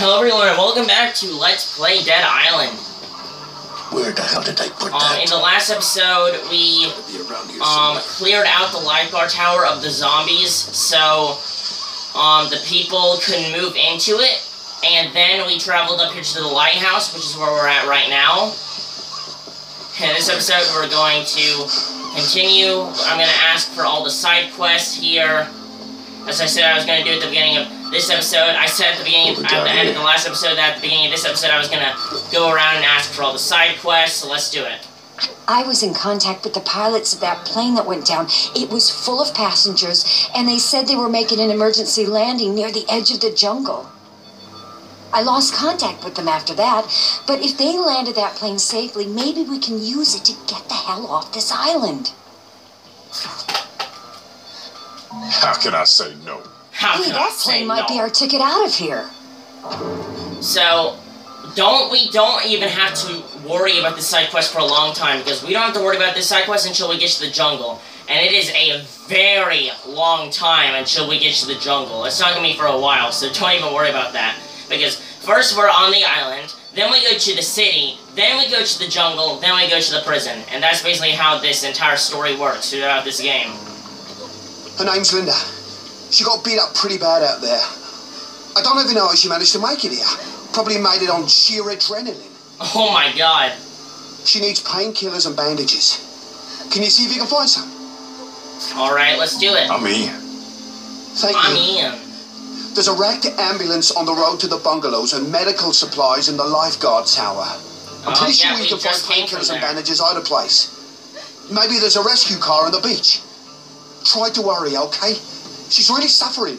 Hello everyone and welcome back to Let's Play Dead Island. Where the hell did they put Um, that? in the last episode, we Be around here um, cleared out the lifeguard tower of the zombies, so um, the people couldn't move into it. And then we traveled up here to the lighthouse, which is where we're at right now. In this episode, we're going to continue. I'm going to ask for all the side quests here. As I said, I was going to do at the beginning of this episode. I said at the beginning, Over at the end of the last episode, that at the beginning of this episode, I was going to go around and ask for all the side quests. So let's do it. I was in contact with the pilots of that plane that went down. It was full of passengers, and they said they were making an emergency landing near the edge of the jungle. I lost contact with them after that, but if they landed that plane safely, maybe we can use it to get the hell off this island. How can I say no? How Hey, that say plane might no? be our ticket out of here. So, don't we don't even have to worry about this side quest for a long time because we don't have to worry about this side quest until we get to the jungle, and it is a very long time until we get to the jungle. It's not gonna be for a while, so don't even worry about that because first we're on the island, then we go to the city, then we go to the jungle, then we go to the prison, and that's basically how this entire story works throughout this game. Her name's Linda. She got beat up pretty bad out there. I don't even know how she managed to make it here. Probably made it on sheer adrenaline. Oh my god. She needs painkillers and bandages. Can you see if you can find some? Alright, let's do it. I'm in. Thank I'm you. in. There's a wrecked ambulance on the road to the bungalows and medical supplies in the lifeguard tower. I'm Oh, pretty yeah, sure we you can find just came from painkillers and there. bandages either place. Maybe there's a rescue car on the beach. Try to worry, okay? She's really suffering.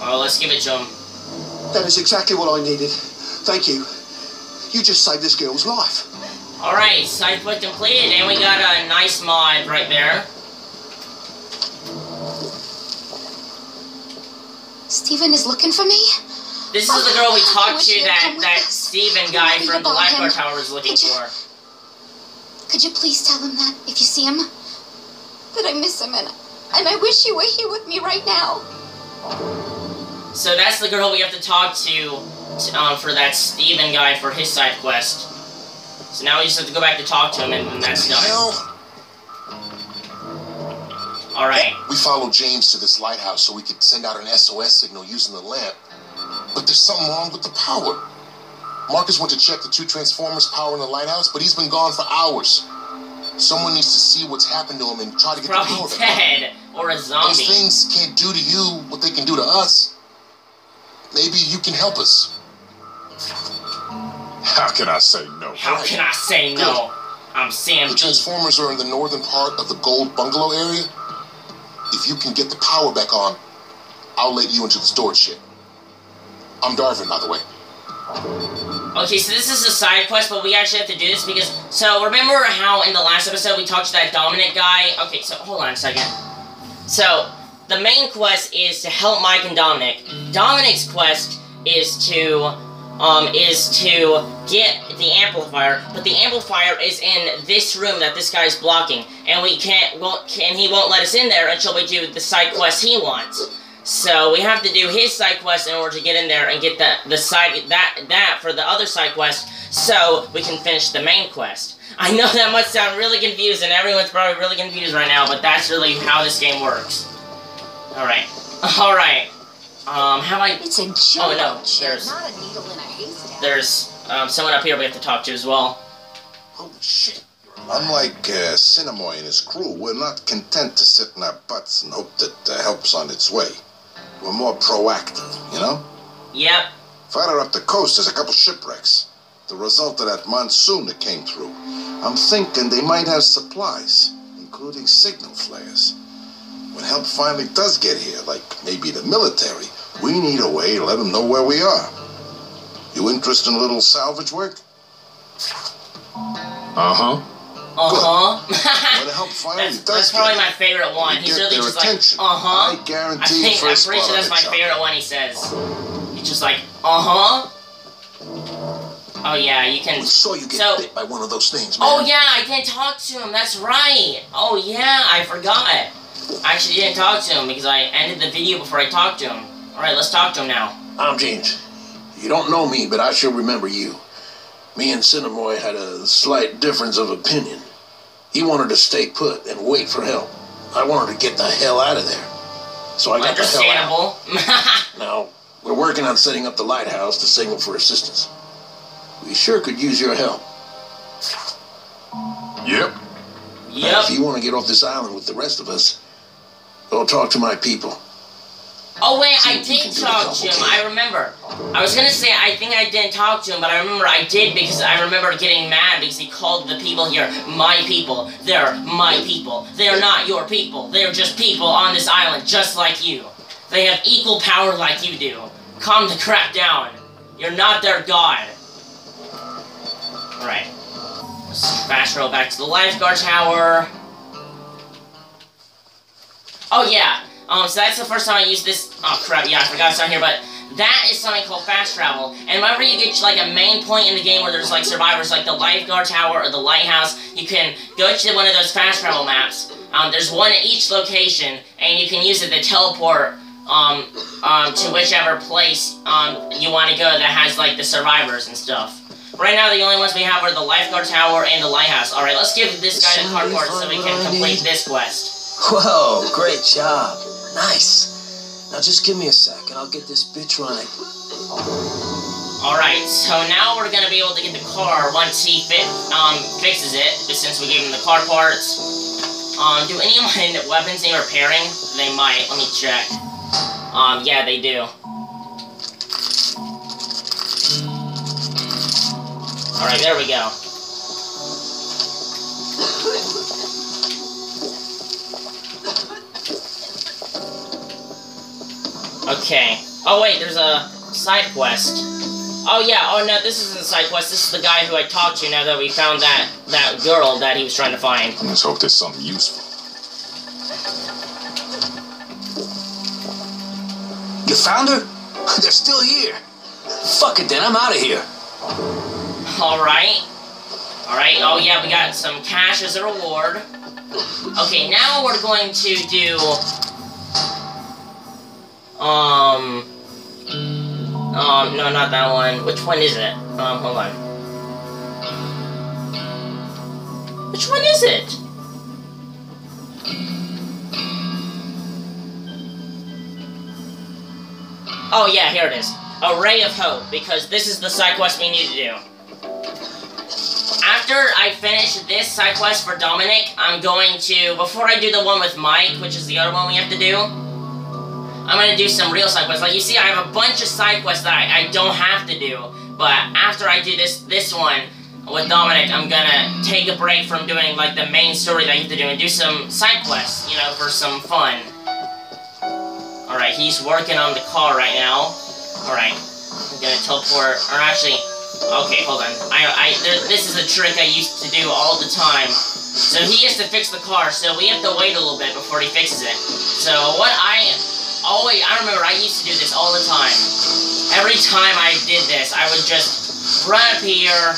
Oh, let's give it to him. That is exactly what I needed. Thank you. You just saved this girl's life. Alright, side quest completed, and we got a nice mod right there. Steven is looking for me? This is the girl we talked to that, that us. Steven guy from the about lifeguard him. tower was looking Could you- for. Could you please tell him that if you see him? That I miss him and and I wish you were here with me right now. So that's the girl we have to talk to, to um, for that Steven guy for his side quest. So now we just have to go back to talk to him, and, and that's done. Hell, Alright. we followed James to this lighthouse so we could send out an SOS signal using the lamp. But there's something wrong with the power. Marcus went to check the two transformers powering the lighthouse, but he's been gone for hours. Someone needs to see what's happened to him and try to get the power Probably back. dead, or a zombie. Those zombie. things can't do to you what they can do to us. Maybe you can help us. How can I say no? How can I say no? I'm Sam The transformers are in the northern part of the gold bungalow area. If you can get the power back on, I'll let you into the storage shed. I'm Darwin, by the way. Okay, so this is a side quest, but we actually have to do this because. So remember how in the last episode we talked to that Dominic guy? Okay, so hold on a second. So the main quest is to help Mike and Dominic. Dominic's quest is to um is to get the amplifier, but the amplifier is in this room that this guy's blocking, and we can't won't and he won't let us in there until we do the side quest he wants. So we have to do his side quest in order to get in there and get the the side that that for the other side quest, so we can finish the main quest. I know that must sound really confusing. And everyone's probably really confused right now, but that's really how this game works. All right, all right. Um, how I It's a joke. Oh, no, there's- not a needle in a haystack. there's um, someone up here we have to talk to as well. Holy shit. Unlike uh, Sinamoi and his crew, we're not content to sit in our butts and hope that uh, help's on its way. We're more proactive, you know? Yep. Farther up the coast, there's a couple shipwrecks. The result of that monsoon that came through. I'm thinking they might have supplies, including signal flares. When help finally does get here, like maybe the military, we need a way to let them know where we are. You interested in a little salvage work? Uh huh. Uh huh. When help finally that's, does that's get probably my favorite one. He's really just attention. like, uh huh. I guarantee I think I'm first pretty sure that's my each other. favorite one he says. He's just like, uh huh. Oh yeah, you can. We saw you get So- bit by one of those things, man. Oh yeah, I didn't talk to him. That's right. Oh yeah, I forgot. I actually didn't talk to him because I ended the video before I talked to him. All right, let's talk to him now. I'm James. You don't know me, but I sure remember you. Me and Sinamoi had a slight difference of opinion. He wanted to stay put and wait for help. I wanted to get the hell out of there. So I got the hell out. Understandable. Now, we're working on setting up the lighthouse to signal for assistance. We sure could use your help. Yep. Now, yep. if you want to get off this island with the rest of us, go talk to my people. Oh wait, I did can do to talk to him. I remember. I was gonna say I think I didn't talk to him, but I remember I did because I remember getting mad because he called the people here my people. They're my people. They're not your people. They're just people on this island, just like you. They have equal power like you do. Calm the crap down. You're not their god. Alright. Let's fast roll back to the lifeguard tower. Oh yeah. Um, so that's the first time I used this. Oh crap! Yeah, I forgot it's on here, but that is something called fast travel. And whenever you get to, like a main point in the game where there's like survivors, like the lifeguard tower or the lighthouse, you can go to one of those fast travel maps. Um, there's one at each location, and you can use it to teleport um, um, to whichever place um, you want to go that has like the survivors and stuff. Right now, the only ones we have are the lifeguard tower and the lighthouse. All right, let's give this guy the cardboard so we can complete this quest. Whoa, great job. Nice. Now just give me a sec and I'll get this bitch running. Alright, so now we're gonna be able to get the car once he fi um, fixes it, just since we gave him the car parts. Um, do any of my weapons need repairing? They might. Let me check. Um, yeah, they do. Alright, there we go. Okay. Oh wait, there's a side quest. Oh yeah, oh no, this isn't a side quest, this is the guy who I talked to now that we found that, that girl that he was trying to find. Let's hope there's something useful. You found her? They're still here. Fuck it then, I'm out of here. Alright. Alright, oh yeah, we got some cash as a reward. Okay, now we're going to do... Um... Um, no, not that one. Which one is it? Um, hold on. Which one is it? Oh yeah, here it is. A Ray of Hope, because this is the side quest we need to do. After I finish this side quest for Dominic, I'm going to, before I do the one with Mike, which is the other one we have to do, I'm gonna do some real side quests. Like you see, I have a bunch of side quests that I, I don't have to do, but after I do this this one with Dominic, I'm gonna take a break from doing like the main story that I have to do and do some side quests, you know, for some fun. Alright, he's working on the car right now. Alright, I'm gonna teleport, or actually, okay, hold on. I, I, there, this is a trick I used to do all the time. So he has to fix the car, so we have to wait a little bit before he fixes it. So what I Oh, always, I remember I used to do this all the time. Every time I did this, I would just run up here,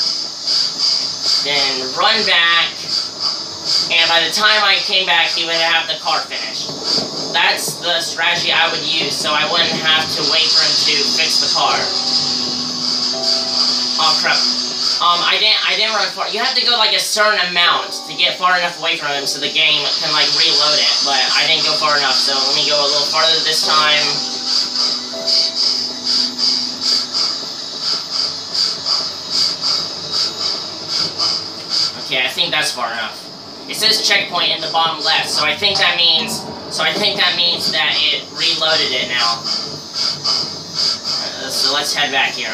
then run back, and by the time I came back, he would have the car finished. That's the strategy I would use, so I wouldn't have to wait for him to fix the car. Oh crap. Um, I didn't, I didn't run far. You have to go like a certain amount to get far enough away from him so the game can like reload it, but I didn't go far enough, so let me go a little farther this time. Okay, I think that's far enough. It says checkpoint in the bottom left, so I think that means, so I think that means that it reloaded it now. Uh, so let's head back here.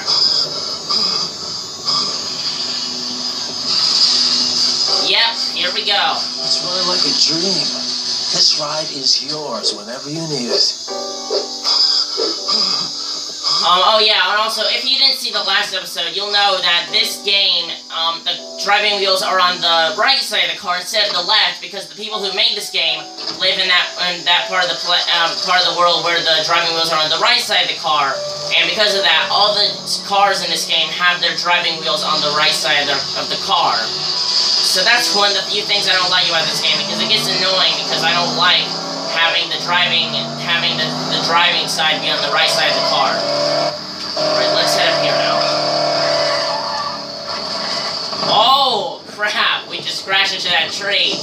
Yep, here we go. It's really like a dream. This ride is yours whenever you need it. Um, oh yeah, and also, if you didn't see the last episode, you'll know that this game, um, the driving wheels are on the right side of the car instead of the left, because the people who made this game live in that in that part of the pla- um, part of the world where the driving wheels are on the right side of the car, and because of that, all the cars in this game have their driving wheels on the right side of, their, of the car. So that's one of the few things I don't like about this game, because it gets annoying, because I don't like having the driving, having the, the driving side be on the right side of the car. Alright, let's head up here now. Oh, crap! We just crashed into that tree.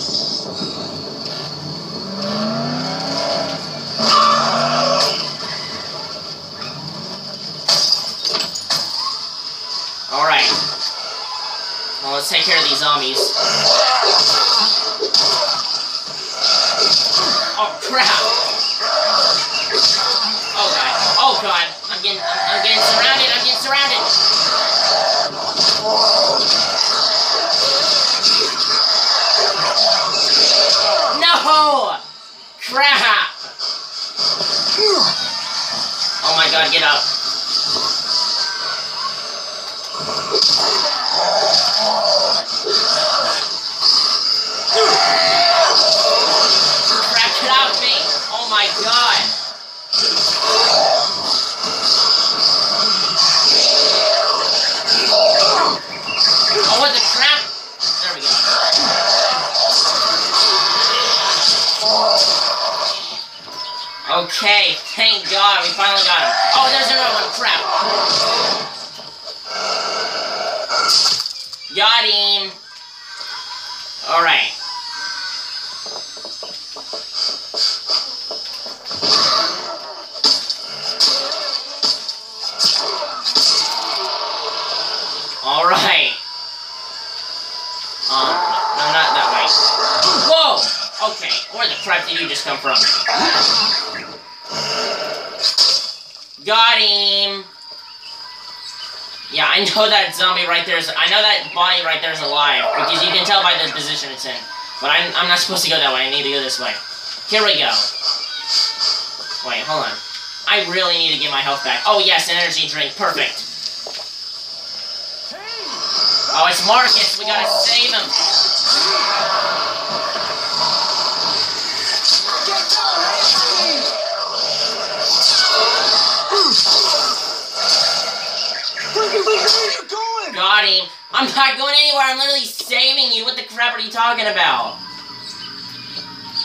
Alright. Well, let's take care of these zombies. Oh, crap! Oh, God. Oh, God. I'm getting, I'm, getting surrounded. I'm getting surrounded. No! Crap! Oh my god, get up. Oh my god! Oh. Okay, thank God, we finally got him. Oh, there's another one. Crap. Alright. Um, no, not that way. Whoa! Okay, where the crap did you just come from? Got him! Yeah, I know that zombie right there is. I know that body right there is alive because you can tell by the position it's in. But I'm, I'm not supposed to go that way. I need to go this way. Here we go. Wait, hold on. I really need to get my health back. Oh yes, an energy drink. Perfect. Oh, it's Marcus. We gotta save him. Where, where, where are you going? Got him. I'm not going anywhere. I'm literally saving you. What the crap are you talking about?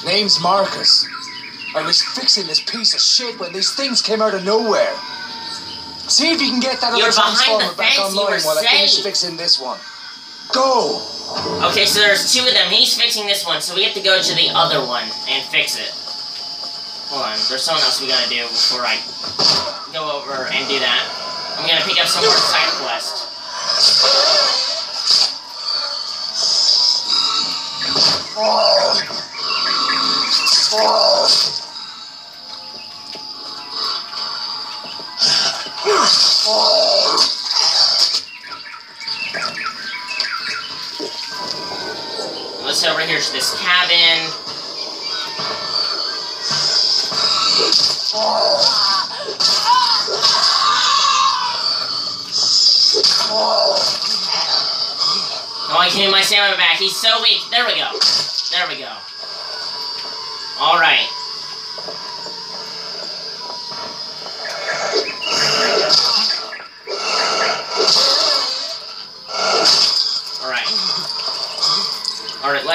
Name's Marcus. I was fixing this piece of shit when these things came out of nowhere. See if you can get that You're other behind transformer the back online while I finish fixing this one. Go! Okay, so there's two of them. He's fixing this one, so we have to go to the other one and fix it. Hold on, there's something else we gotta do before I go over and do that. I'm gonna pick up some more side quest. Oh. Oh. Let's head over here to this cabin. No, I can get my stamina back. He's so weak. There we go. There we go. Alright.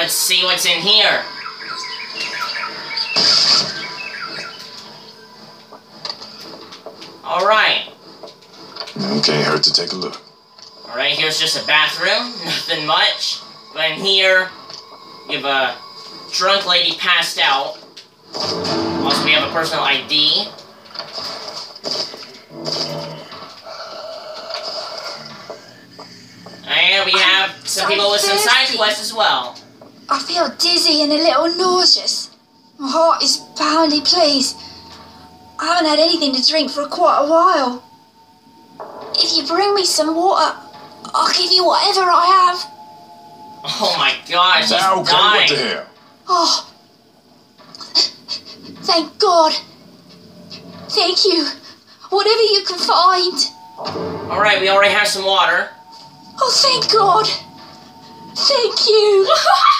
Let's see what's in here. Alright. Okay, hurt to take a look. Alright, here's just a bathroom. Nothing much. But in here, you have a drunk lady passed out. Also, we have a personal ID. And we have some people with some side quests as well. I feel dizzy and a little nauseous. My heart is pounding, please. I haven't had anything to drink for quite a while. If you bring me some water, I'll give you whatever I have. Oh my gosh, he's Now, okay, dying. what the hell? Oh, thank God. Thank you. Whatever you can find. Alright, we already have some water. Oh, thank God. Thank you.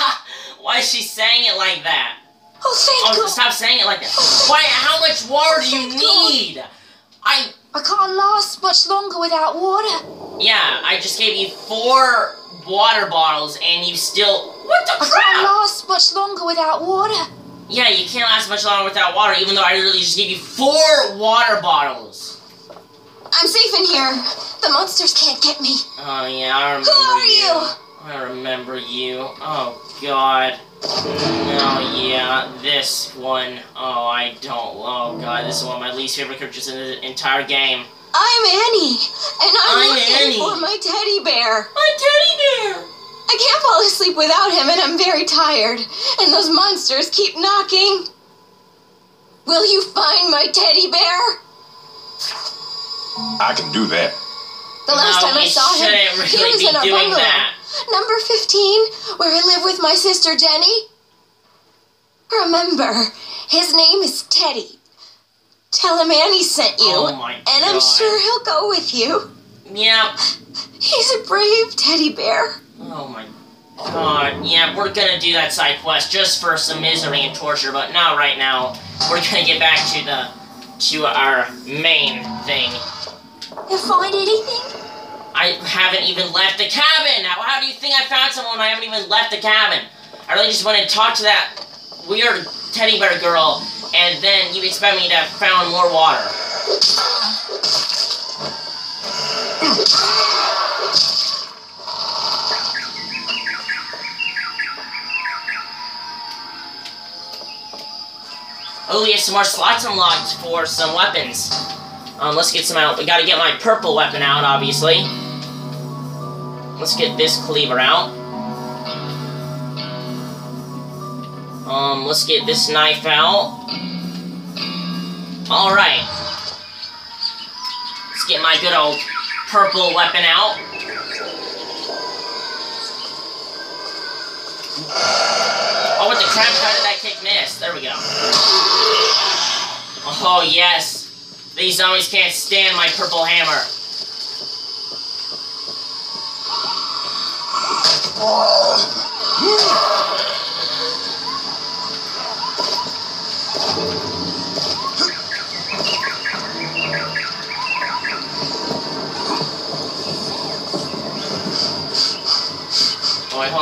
Why is she saying it like that? Oh, thank Oh, God. stop saying it like that. Oh, Why? How much water do you Thank God. need? I I can't last much longer without water. yeah, I just gave you four water bottles and you still what the I can't last much longer without water. Yeah, you can't last much longer without water, even though I literally just gave you four water bottles. I'm safe in here. The monsters can't get me. Oh yeah, I remember Who are you? I remember you. Oh god. No, yeah, this one. Oh, I don't. Oh god, this is one of my least favorite characters in the entire game. I'm Annie, and I'm, I'm looking Annie. for my teddy bear. My teddy bear! I can't fall asleep without him, and I'm very tired. And those monsters keep knocking. Will you find my teddy bear? I can do that. The last No, time I saw him, shouldn't he was in our doing bungalow. that. Number 15, where I live with my sister Jenny. Remember, his name is Teddy. Tell him Annie sent you, Oh my and I'm sure he'll go with you. Yep. He's a brave teddy bear. Oh my god. Yeah, we're gonna do that side quest just for some misery and torture, but not right now. We're gonna get back to the to our main thing. You find anything? I haven't even left the cabin! How, how do you think I found someone I haven't even left the cabin? I really just wanted to talk to that weird teddy bear girl, and then you expect me to have found more water. Oh, we have some more slots unlocked for some weapons. Um, let's get some out. We gotta get my purple weapon out, obviously. Let's get this cleaver out. Um, let's get this knife out. Alright. Let's get my good old purple weapon out. Oh, what the crap? How did that kick miss? There we go. Oh, yes. These zombies can't stand my purple hammer. Oh,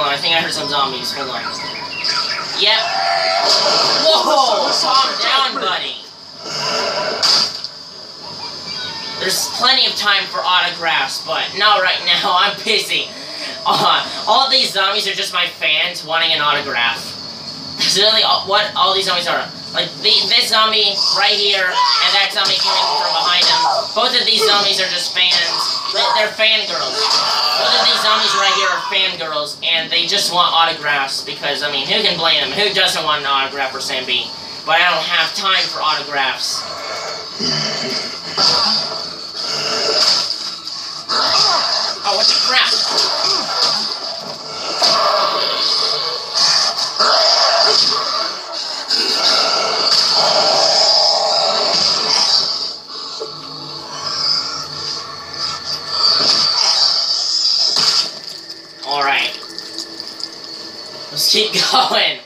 I think I heard some zombies. Hold on. Yep. Whoa! Calm down, buddy. There's plenty of time for autographs, but not right now. I'm busy. Uh, all these zombies are just my fans wanting an autograph. That's really all, what all these zombies are. Like the, this zombie right here and that zombie coming from behind him. Both of these zombies are just fans. They- They're fangirls. Both of these zombies right here are fangirls, and they just want autographs because I mean, who can blame them? Who doesn't want an autograph for Sam B? But I don't have time for autographs. Oh, what the crap? Keep going.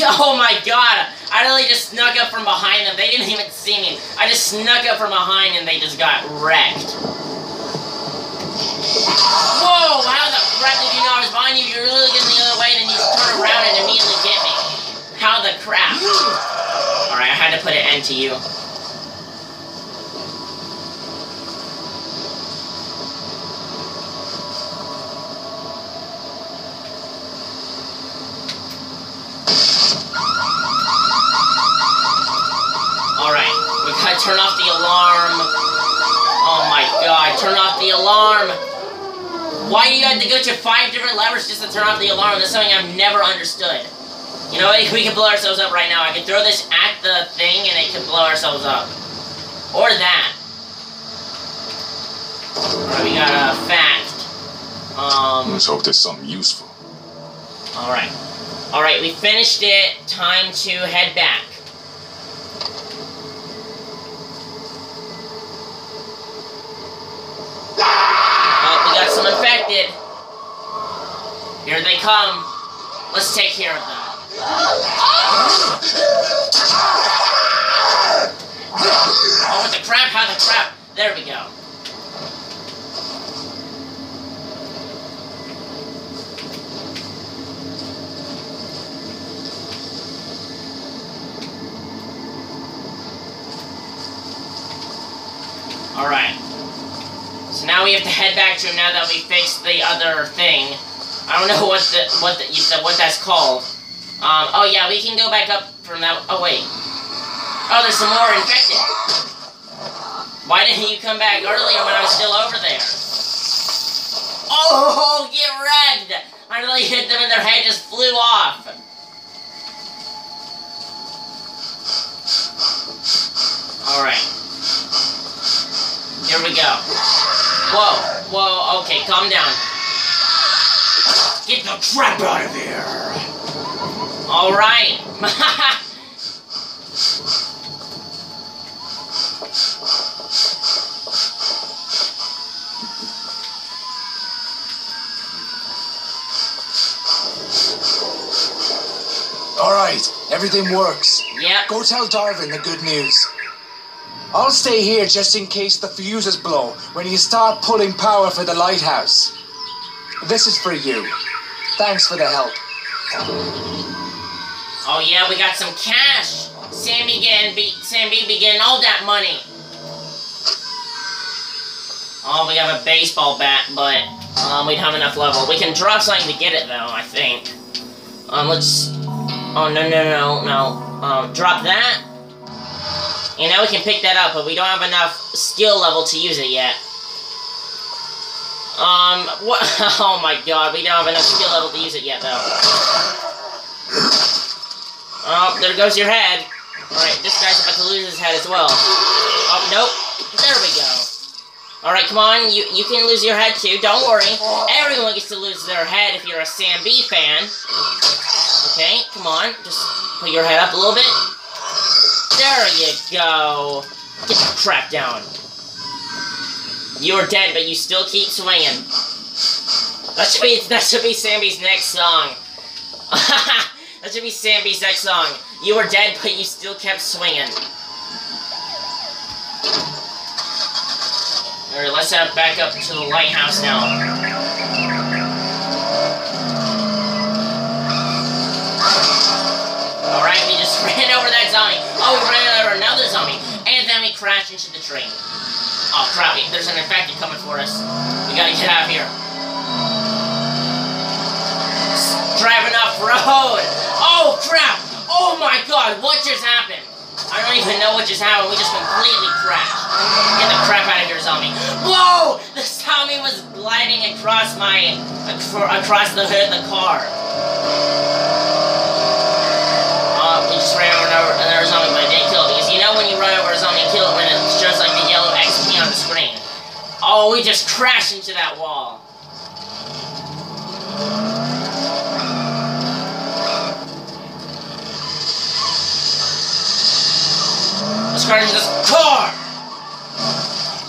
Oh my god! I really just snuck up from behind them. They didn't even see me. I just snuck up from behind and they just got wrecked. Whoa! How the crap did you know I was behind you? You're really looking the other way and then you turn around and immediately get me. How the crap? Alright, I had to put an end to you. Alright, we gotta turn off the alarm. Oh my god, turn off the alarm! Why do you have to go to five different levers just to turn off the alarm? That's something I've never understood. You know, we can blow ourselves up right now. I can throw this at the thing and it can blow ourselves up. Or that. Alright, we got a fact. Um, Let's hope there's something useful. alright. Alright, we finished it. Time to head back. Oh, we got some infected. Here they come. Let's take care of them. Oh, the crap? How the crap? There we go. Alright. So now we have to head back to him now that we fixed the other thing. I don't know what the what the, what that's called. Um, oh yeah, we can go back up from that. Oh wait. Oh, there's some more infected. Why didn't you come back earlier when I was still over there? Oh, get wrecked! I really hit them and their head just flew off. Alright. Here we go. Whoa, whoa, okay, calm down. Get the crap out of here! Alright. All right, everything works. yep. Go tell Darwin the good news. I'll stay here just in case the fuses blow when you start pulling power for the lighthouse. This is for you. Thanks for the help. Oh yeah, we got some cash. Sammy getting be Sammy be getting all that money. Oh, we have a baseball bat, but um, we don't have enough level. We can drop something to get it though. I think. Um, let's. Oh no no no no. Um, drop that. And now we can pick that up, but we don't have enough skill level to use it yet. Um, what? Oh my god, we don't have enough skill level to use it yet though. Oh, there goes your head. Alright, this guy's about to lose his head as well. Oh, nope. There we go. Alright, come on. You you can lose your head too. Don't worry. Everyone gets to lose their head if you're a Sam B fan. Okay, come on. Just put your head up a little bit. There you go. Get the crap down. You're dead, but you still keep swinging. That should be that should be Sammy's next song. that should be Sammy's next song. You were dead, but you still kept swinging. Alright, let's head back up to the lighthouse now. Alright, we just ran over that zombie. Oh, we ran over another zombie. And then we crashed into the train. Oh, crap. There's an infected coming for us. We gotta get out of here. Driving off road. Oh, crap. Oh, my God. What just happened? I don't even know what just happened. We just completely crashed. Get the crap out of here, zombie. Whoa! The zombie was gliding across my... across the hood of the car. Uh, we just ran over another zombie, but I didn't Oh, we just crashed into that wall. Let's crash into this car!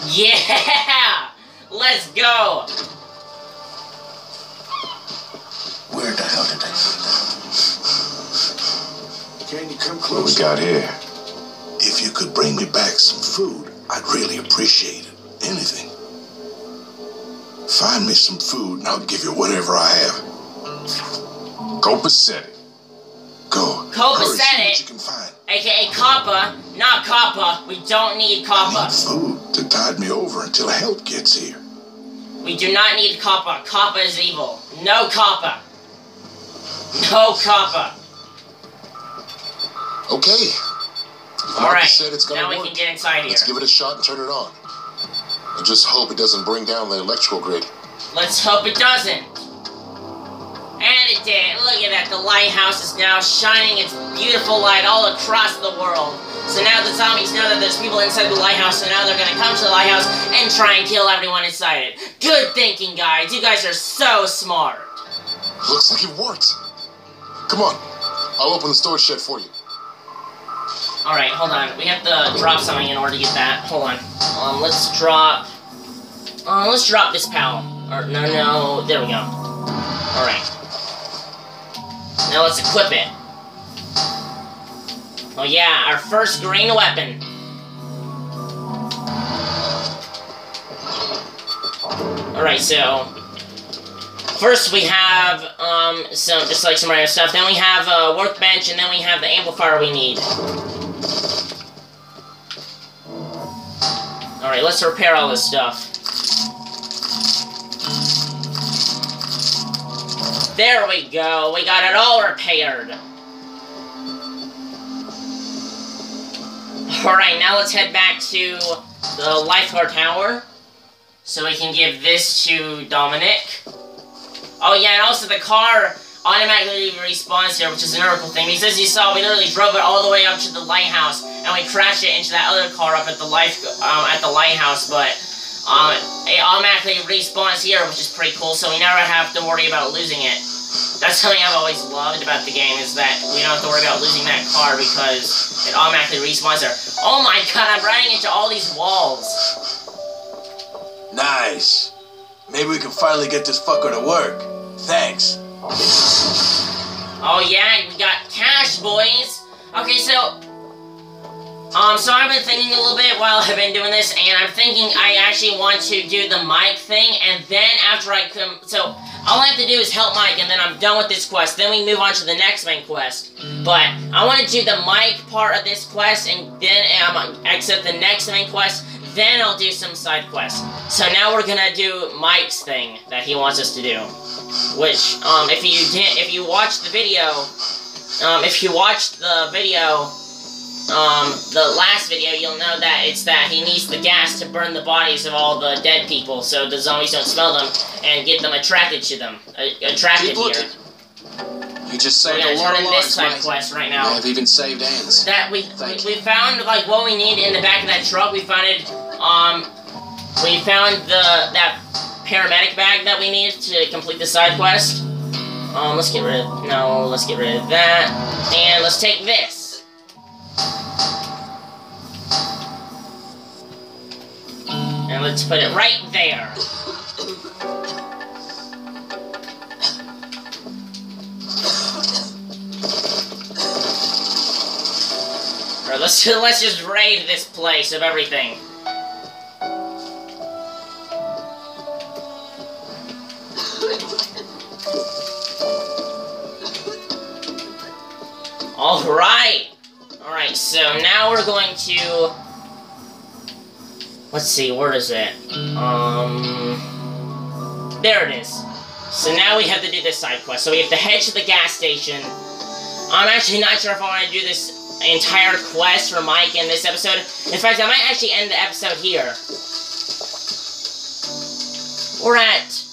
Yeah! Let's go! Where the hell did they put that? Can you come close? What we got here? If you could bring me back some food, I'd really appreciate it. Anything. Find me some food and I'll give you whatever I have. Copacetic. Go. Copacetic? Hurry, see what you can find. AKA Kappa, not Kappa. We don't need I need food to tide me over until help gets here. We do not need Kappa. Kappa is evil. No Kappa. No Kappa. Okay. All right. said it's gonna Now we work. can get inside here. Let's give it a shot and turn it on. And just hope it doesn't bring down the electrical grid. Let's hope it doesn't. And it did. Look at that. The lighthouse is now shining its beautiful light all across the world. So now the zombies know that there's people inside the lighthouse, so now they're gonna come to the lighthouse and try and kill everyone inside it. Good thinking, guys. You guys are so smart. Looks like it worked. Come on. I'll open the storage shed for you. Alright, hold on. We have to drop something in order to get that. Hold on. Um, let's drop... Uh, let's drop this pal. Or, no, no, there we go. Alright. Now let's equip it. Oh yeah, our first green weapon. Alright, so... First we have, um, some, just like some regular stuff. Then we have a workbench, and then we have the amplifier we need. Alright, let's repair all this stuff. There we go. We got it all repaired. Alright, now let's head back to the lifeguard tower. So we can give this to Dominic. Oh yeah, and also the car automatically respawns here, which is another cool thing. Because you saw, we literally drove it all the way up to the lighthouse, and we crashed it into that other car up at the life um, at the lighthouse. But um, it automatically respawns here, which is pretty cool. So we never have to worry about losing it. That's something I've always loved about the game is that we don't have to worry about losing that car because it automatically respawns there. Oh my god, I'm running into all these walls. Nice. Maybe we can finally get this fucker to work. Thanks. Oh yeah, we got cash, boys. Okay, so um, so I've been thinking a little bit while I've been doing this, and I'm thinking I actually want to do the Mike thing, and then after I come, so all I have to do is help Mike, and then I'm done with this quest. Then we move on to the next main quest. But I want to do the Mike part of this quest, and then um, exit the next main quest. Then I'll do some side quests. So now we're gonna do Mike's thing that he wants us to do. Which, um, if you didn't, if you watched the video, um, if you watched the video, um, the last video, you'll know that it's that he needs the gas to burn the bodies of all the dead people, so the zombies don't smell them and get them attracted to them. Uh, attracted Keep here. You just saved a lot of lives, side mate. quest right now. have even saved Anne's. That we, Thank we we found like what we need in the back of that truck. We found it. Um, we found the that paramedic bag that we need to complete the side quest. Um, let's get rid of no. Let's get rid of that, and let's take this. And let's put it right there. Alright, let's let's just raid this place of everything. Alright! Alright, so now we're going to... Let's see, where is it? Um... There it is. So now we have to do this side quest. So we have to head to the gas station. I'm actually not sure if I want to do this entire quest for Mike in this episode. In fact, I might actually end the episode here. We're at...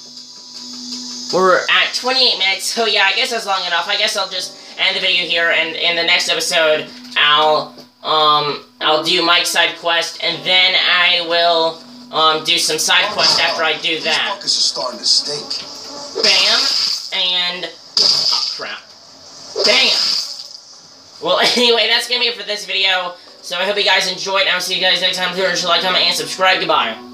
We're at 28 minutes, so yeah, I guess that's long enough. I guess I'll just end the video here, and in the next episode, I'll, um, I'll do Mike's side quest, and then I will, um, do some side quest after I do that. Buckets are starting to stink. Bam, and... Oh, crap. Bam! Well, anyway, that's gonna be it for this video. So I hope you guys enjoyed, and I'll see you guys next time. Please like, comment, and subscribe. Goodbye.